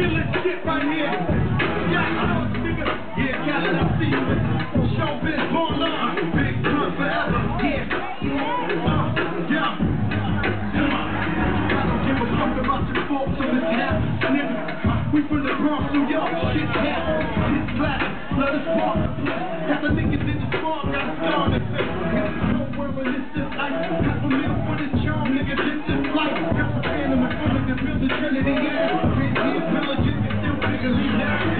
realest shit right here. Yeah, I you. Don't uh, give a fuck about your faults or mishaps, nigga. We from the Bronx, New York. Shit cap. Shit flat. Let us walk. Got the niggas in the spark. Got a star. Don't worry, it's just ice. Half a meal for this charm, nigga. This is life. Got the phantom in front of the. Yeah.